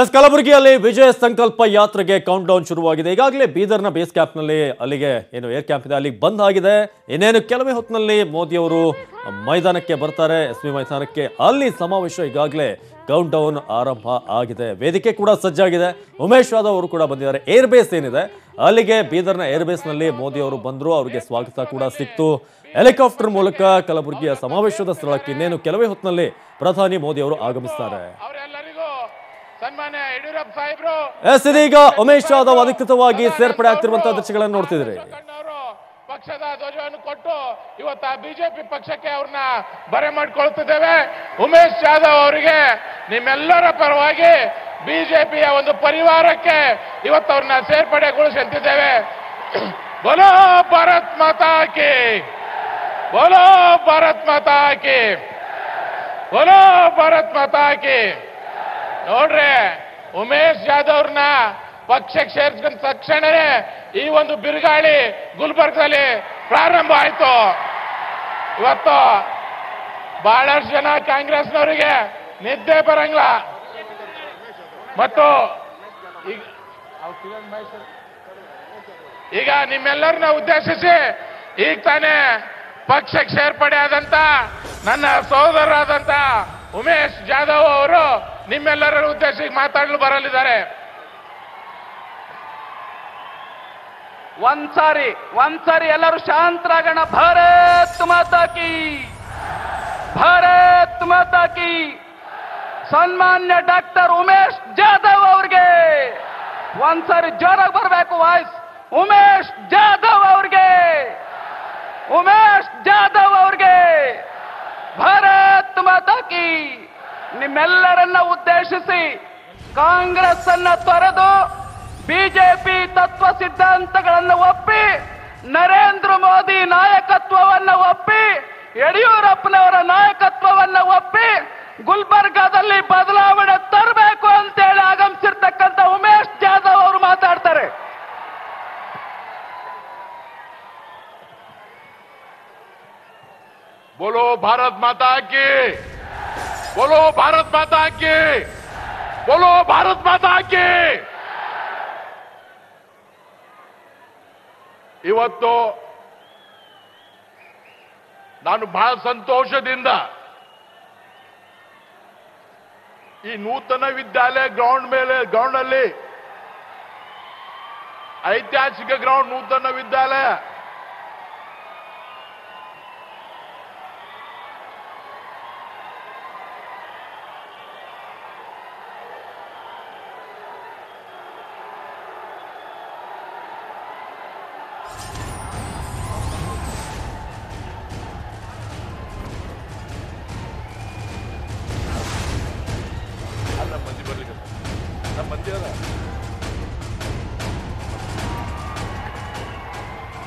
S, ಕಲಬುರಗಿಯಲ್ಲಿ ವಿಜಯ ಸಂಕಲ್ಪ ಯಾತ್ರೆಗೆ ಕೌಂಟ್ ಡೌನ್ ಶುರುವಾಗಿದೆ. ಈಗಾಗಲೇ ಬೀದರ್ನ ಬೇಸ್ ಕ್ಯಾಂಪ್ನಲ್ಲಿ ಅಲ್ಲಿಗೆ ಏನು ಏರ್ ಕ್ಯಾಂಪ್ ಇದೆ, ಅಲ್ಲಿಗೆ ಬಂದ್ ಆಗಿದೆ. ಇನ್ನೇನು ಕೆಲವೇ ಹೊತ್ತಿನಲ್ಲಿ ಮೋದಿ ಅವರು ಮೈದಾನಕ್ಕೆ ಬರ್ತಾರೆ. ಎಸ್ ಬಿ ಮೈದಾನಕ್ಕೆ ಅಲ್ಲಿ ಸಮಾವೇಶ ಈಗಾಗಲೇ ಕೌಂಟ್ ಡೌನ್ ಆರಂಭ ಆಗಿದೆ. ವೇದಿಕೆ ಕೂಡ ಸಜ್ಜಾಗಿದೆ. ಉಮೇಶ್ ಯಾದವ್ ಅವರು ಕೂಡ ಬಂದಿದ್ದಾರೆ. ಏರ್ ಬೇಸ್ ಏನಿದೆ, ಅಲ್ಲಿಗೆ ಬೀದರ್ನ ಏರ್ ಬೇಸ್ನಲ್ಲಿ ಮೋದಿ ಅವರು ಬಂದರು. ಅವರಿಗೆ ಸ್ವಾಗತ ಕೂಡ ಸಿಕ್ತು. ಹೆಲಿಕಾಪ್ಟರ್ ಮೂಲಕ ಕಲಬುರಗಿಯ ಸಮಾವೇಶದ ಸ್ಥಳಕ್ಕೆ ಇನ್ನೇನು ಕೆಲವೇ ಹೊತ್ತಿನಲ್ಲಿ ಪ್ರಧಾನಿ ಮೋದಿ ಅವರು ಆಗಮಿಸ್ತಾರೆ ಅವರೆಲ್ಲರಿಗೂ ಸನ್ಮಾನ್ಯ ಯಡಿಯೂರಪ್ಪ ಸಾಹೇಬ್ರು ಎಸ್ ಇದೀಗ ಉಮೇಶ್ ಯಾದವ್ ಅಧಿಕೃತವಾಗಿ ಸೇರ್ಪಡೆ ಆಗ್ತಿರುವಂತಹ ದೃಶ್ಯಗಳನ್ನು ನೋಡ್ತಿದ್ರಿ. ಪಕ್ಷದ ಧ್ವಜವನ್ನು ಕೊಟ್ಟು ಇವತ್ತು ಆ ಬಿಜೆಪಿ ಪಕ್ಷಕ್ಕೆ ಅವ್ರನ್ನ ಬರೆ ಮಾಡಿಕೊಳ್ತಿದ್ದೇವೆ. ಉಮೇಶ್ ಜಾಧವ್ ಅವರಿಗೆ ನಿಮ್ಮೆಲ್ಲರ ಪರವಾಗಿ ಬಿಜೆಪಿಯ ಒಂದು ಪರಿವಾರಕ್ಕೆ ಇವತ್ತು ಅವ್ರನ್ನ ಸೇರ್ಪಡೆಗೊಳಿಸುತ್ತಿದ್ದೇವೆ ಬೋಲೋ ಭಾರತ್ ಮಾತಾ ಕಿ ಬೋಲೋ ಭಾರತ್ ಮಾತಾ ಕಿ ಬೋಲೋ ಭಾರತ್ ಮಾತಾ ಕಿ. ನೋಡ್ರಿ ಉಮೇಶ್ ಜಾಧವ್ರನ್ನ ಪಕ್ಷಕ್ಕೆ ಸೇರಿಸ್ಕೊಂಡ ತಕ್ಷಣನೇ ಈ ಒಂದು ಬಿರುಗಾಳಿ ಗುಲ್ಬರ್ಗದಲ್ಲಿ ಪ್ರಾರಂಭ ಆಯ್ತು. ಇವತ್ತು ಬಹಳಷ್ಟು ಜನ ಕಾಂಗ್ರೆಸ್ನವರಿಗೆ ನಿದ್ದೆ ಬರಂಗಿಲ್ಲ. ಮತ್ತು ಈಗ ಈಗ ನಿಮ್ಮೆಲ್ಲರನ್ನ ಉದ್ದೇಶಿಸಿ ಈಗ ತಾನೇ ಪಕ್ಷಕ್ಕೆ ಸೇರ್ಪಡೆ ಆದಂತ ನನ್ನ ಸಹೋದರರಾದಂತ ಉಮೇಶ್ ಜಾಧವ್ ಅವರು ನಿಮ್ಮೆಲ್ಲರ ಉದ್ದೇಶಕ್ಕೆ ಮಾತಾಡಲು ಬರಲಿದ್ದಾರೆ. ಒಂದ್ಸಾರಿ ಒಂದ್ಸಾರಿ ಎಲ್ಲರೂ ಶಾಂತರಾಗೋಣ. ಭಾರತ್ ಮಾತಾಕಿ ಭಾರತ್ ಮಾತಾಕಿ ಸನ್ಮಾನ್ಯ ಡಾಕ್ಟರ್ ಉಮೇಶ್ ಜಾಧವ್ ಅವ್ರಿಗೆ ಒಂದ್ಸಾರಿ ಜೋರಾಗಿ ಬರಬೇಕು ವಾಯ್ಸ್. ಉಮೇಶ್ ಜಾಧವ್ ಅವ್ರಿಗೆ ಉಮೇಶ್ ಜಾಧವ್ ಅವ್ರಿಗೆ ಭಾರತ್ ಮಾತಾ ಕಿ ನಿಮ್ಮೆಲ್ಲರನ್ನ ಉದ್ದೇಶಿಸಿ ಕಾಂಗ್ರೆಸ್ ಅನ್ನ ತೊರೆದು ಬಿಜೆಪಿ ತತ್ವ ಸಿದ್ಧಾಂತಗಳನ್ನು ಒಪ್ಪಿ ನರೇಂದ್ರ ಮೋದಿ ನಾಯಕತ್ವವನ್ನು ಒಪ್ಪಿ ಯಡಿಯೂರಪ್ಪನವರ ನಾಯಕತ್ವವನ್ನ ಒಪ್ಪಿ ಗುಲ್ಬರ್ಗಾದಲ್ಲಿ ಬದಲಾವಣೆ ತರಬೇಕು ಅಂತೇಳಿ ಆಗಮಿಸಿರ್ತಕ್ಕಂಥ ಉಮೇಶ್ ಜಾಧವ್ ಅವರು ಮಾತಾಡ್ತಾರೆ. ಬೋಲೋ ಭಾರತ್ ಮಾತಾ ಕಿ बोलो भारत माता की बोलो भारत माता की ಇವತ್ತು ನಾನು ಬಹಳ ಸಂತೋಷದಿಂದ ಈ ನೂತನ ವಿದ್ಯಾಲಯ ಗ್ರೌಂಡ್ ಮೇಲೆ ಗ್ರೌಂಡ್ ಅಲ್ಲಿ ಐತಿಹಾಸಿಕ ಗ್ರೌಂಡ್ ನೂತನ ವಿದ್ಯಾಲಯ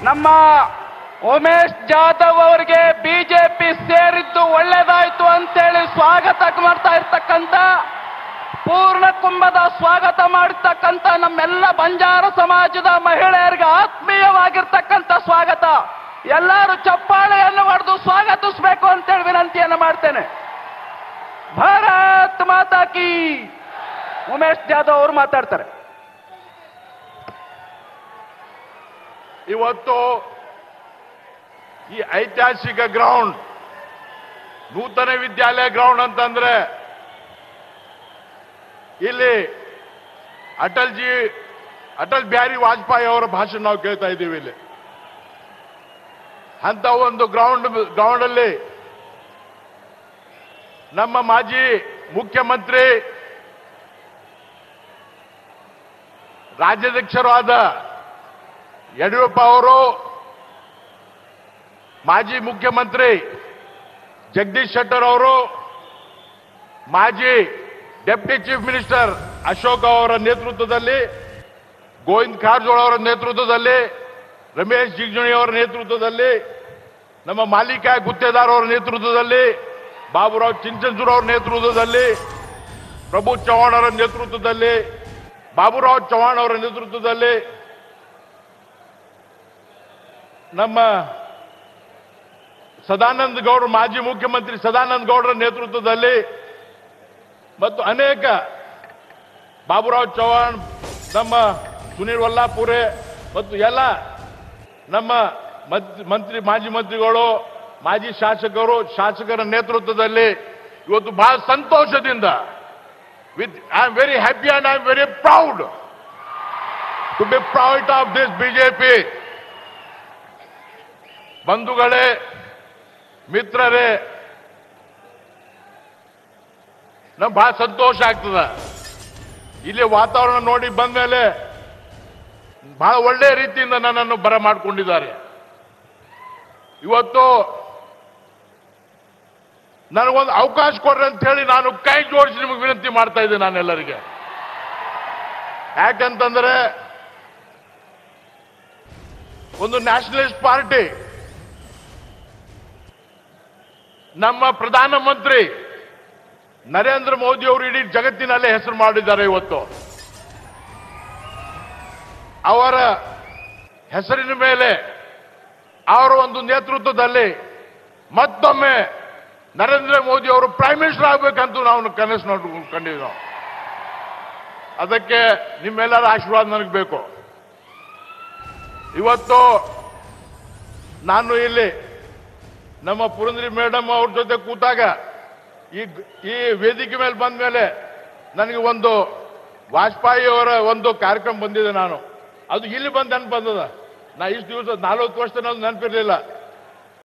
ನಮ್ಮ ಉಮೇಶ್ ಜಾಧವ್ ಅವರಿಗೆ ಬಿಜೆಪಿ ಸೇರಿದ್ದು ಒಳ್ಳೇದಾಯ್ತು ಅಂತೇಳಿ ಸ್ವಾಗತ ಮಾಡ್ತಾ ಇರ್ತಕ್ಕಂತ ಪೂರ್ಣ ಕುಂಭದ ಸ್ವಾಗತ ಮಾಡಿರ್ತಕ್ಕಂಥ ನಮ್ಮೆಲ್ಲ ಬಂಜಾರ ಸಮಾಜದ ಮಹಿಳೆಯರಿಗೆ ಆತ್ಮೀಯವಾಗಿರ್ತಕ್ಕಂಥ ಸ್ವಾಗತ. ಎಲ್ಲರೂ ಚಪ್ಪಾಳೆಯನ್ನು ಹೊಡೆದು ಸ್ವಾಗತಿಸಬೇಕು ಅಂತೇಳಿ ವಿನಂತಿಯನ್ನು ಮಾಡ್ತೇನೆ. ಭಾರತ್ ಮಾತಾ ಕಿ. ಉಮೇಶ್ ಜಾಧವ್ ಅವರು ಮಾತಾಡ್ತಾರೆ. ಇವತ್ತು ಈ ಐತಿಹಾಸಿಕ ಗ್ರೌಂಡ್ ನೂತನ ವಿದ್ಯಾಲಯ ಗ್ರೌಂಡ್ ಅಂತಂದ್ರೆ ಇಲ್ಲಿ ಅಟಲ್ ಜಿ, ಅಟಲ್ ಬಿಹಾರಿ ವಾಜಪೇಯಿ ಅವರ ಭಾಷಣ ನಾವು ಕೇಳ್ತಾ ಇದ್ದೀವಿ ಇಲ್ಲಿ. ಅಂತ ಒಂದು ಗ್ರೌಂಡ್ ಗ್ರೌಂಡ್ ಅಲ್ಲಿ ನಮ್ಮ ಮಾಜಿ ಮುಖ್ಯಮಂತ್ರಿ, ರಾಜ್ಯಾಧ್ಯಕ್ಷರು ಆದ ಯಡಿಯೂರಪ್ಪ ಅವರು ಮಾಜಿ ಮುಖ್ಯಮಂತ್ರಿ ಜಗದೀಶ್ ಶೆಟ್ಟರ್ ಅವರು, ಮಾಜಿ ಡೆಪ್ಟಿ ಚೀಫ್ ಮಿನಿಸ್ಟರ್ ಅಶೋಕ್ ಅವರ ನೇತೃತ್ವದಲ್ಲಿ, ಗೋವಿಂದ್ ಕಾರಜೋಳ ಅವರ ನೇತೃತ್ವದಲ್ಲಿ, ರಮೇಶ್ ಜಿಗಜಿಣಿ ಅವರ ನೇತೃತ್ವದಲ್ಲಿ, ನಮ್ಮ ಮಾಲೀಕ ಗುತ್ತೇದಾರ್ ಅವರ ನೇತೃತ್ವದಲ್ಲಿ, ಬಾಬುರಾವ್ ಚಿಂಚನ್ಸೂರ್ ಅವರ ನೇತೃತ್ವದಲ್ಲಿ, ಪ್ರಭು ಚವ್ಹಾಣ್ ಅವರ ನೇತೃತ್ವದಲ್ಲಿ, ಬಾಬುರಾವ್ ಚವ್ಹಾಣ್ ಅವರ ನೇತೃತ್ವದಲ್ಲಿ ನಮ್ಮ ಸದಾನಂದ ಗೌಡರು, ಮಾಜಿ ಮುಖ್ಯಮಂತ್ರಿ ಸದಾನಂದ ಗೌಡರ ನೇತೃತ್ವದಲ್ಲಿ ಮತ್ತು ಅನೇಕ ಬಾಬುರಾವ್ ಚೌಹಾಣ್, ನಮ್ಮ ಸುನೀಲ್ ವಲ್ಲಾಪುರೆ ಮತ್ತು ಎಲ್ಲ ನಮ್ಮ ಮತ್- ಮಂತ್ರಿ, ಮಾಜಿ ಮಂತ್ರಿಗಳು, ಮಾಜಿ ಶಾಸಕರು, ಶಾಸಕರ ನೇತೃತ್ವದಲ್ಲಿ ಇವತ್ತು ಬಹಳ ಸಂತೋಷದಿಂದ with I am very happy and I am very proud to be proud of this BJP ಬಂಧುಗಳೇ, ಮಿತ್ರರೇ ನಮ್ ಬಹಳ ಸಂತೋಷ ಆಗ್ತದ. ಇಲ್ಲಿ ವಾತಾವರಣ ನೋಡಿ ಬಂದ ಮೇಲೆ ಬಹಳ ಒಳ್ಳೆಯ ರೀತಿಯಿಂದ ನನ್ನನ್ನು ಬರ ಮಾಡಿಕೊಂಡಿದ್ದಾರೆ. ಇವತ್ತು ನನಗೊಂದು ಅವಕಾಶ ಕೊಡ್ರಿ ಅಂತ ಹೇಳಿ ನಾನು ಕೈ ಜೋಡಿಸಿ ನಿಮಗೆ ವಿನಂತಿ ಮಾಡ್ತಾ ಇದ್ದೆ ನಾನೆಲ್ಲರಿಗೆ. ಯಾಕಂತಂದ್ರೆ ಒಂದು ನ್ಯಾಷನಲಿಸ್ಟ್ ಪಾರ್ಟಿ ನಮ್ಮ ಪ್ರಧಾನಮಂತ್ರಿ ನರೇಂದ್ರ ಮೋದಿ ಅವರು ಇಡೀ ಜಗತ್ತಿನಲ್ಲೇ ಹೆಸರು ಮಾಡಿದ್ದಾರೆ ಇವತ್ತು. ಅವರ ಹೆಸರಿನ ಮೇಲೆ ಅವರ ಒಂದು ನೇತೃತ್ವದಲ್ಲಿ ಮತ್ತೊಮ್ಮೆ ನರೇಂದ್ರ ಮೋದಿ ಅವರು ಪ್ರೈಮ್ ಮಿನಿಸ್ಟರ್ ಆಗ್ಬೇಕಂತ ನಾವು ಕನಸು ನೋಡ್ಕೊಂಡಿವಿ ಅದಕ್ಕೆ ನಿಮ್ಮೆಲ್ಲರ ಆಶೀರ್ವಾದ ನನಗೆ ಬೇಕು. ಇವತ್ತು ನಾನು ಇಲ್ಲಿ ನಮ್ಮ ಪುರಂದ್ರಿ ಮೇಡಮ್ ಅವ್ರ ಜೊತೆ ಕೂತಾಗ ಈ ಈ ವೇದಿಕೆ ಮೇಲೆ ಬಂದ ಮೇಲೆ ನನಗೆ ಒಂದು ವಾಜಪೇಯಿ ಅವರ ಒಂದು ಕಾರ್ಯಕ್ರಮ ಬಂದಿದೆ ನಾನು. ಅದು ಇಲ್ಲಿ ಬಂದು ನೆನಪು ಬಂದದ. ನಾ ಇಷ್ಟು ದಿವಸ ನಾಲ್ವತ್ತು ವರ್ಷ ನಾನು ನೆನಪಿರ್ಲಿಲ್ಲ.